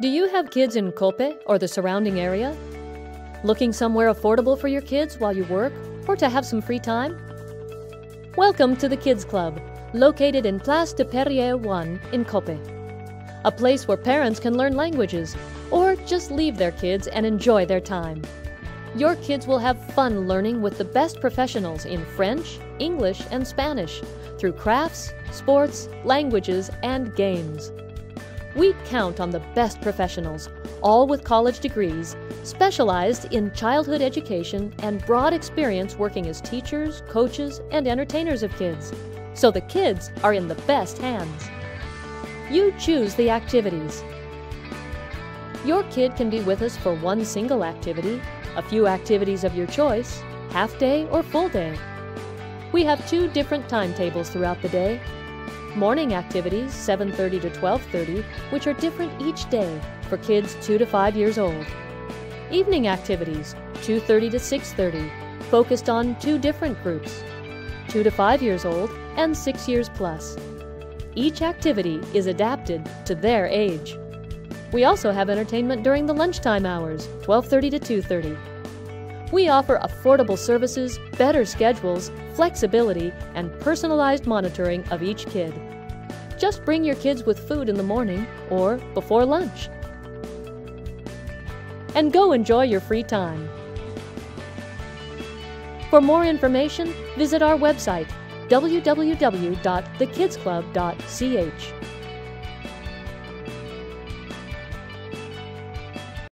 Do you have kids in Cope or the surrounding area? Looking somewhere affordable for your kids while you work or to have some free time? Welcome to the Kids Club, located in Place de Perrier 1 in Cope. A place where parents can learn languages or just leave their kids and enjoy their time. Your kids will have fun learning with the best professionals in French, English, and Spanish through crafts, sports, languages, and games. We count on the best professionals, all with college degrees, specialized in childhood education and broad experience working as teachers, coaches, and entertainers of kids. So the kids are in the best hands. You choose the activities. Your kid can be with us for one single activity, a few activities of your choice, half day or full day. We have two different timetables throughout the day. Morning activities 7:30 to 12:30, which are different each day for kids 2 to 5 years old. Evening activities 2:30 to 6:30, focused on two different groups, 2 to 5 years old and 6 years plus. Each activity is adapted to their age. We also have entertainment during the lunchtime hours, 12:30 to 2:30. We offer affordable services, better schedules, flexibility, and personalized monitoring of each kid. Just bring your kids with food in the morning or before lunch. And go enjoy your free time. For more information, visit our website www.thekidsclub.ch.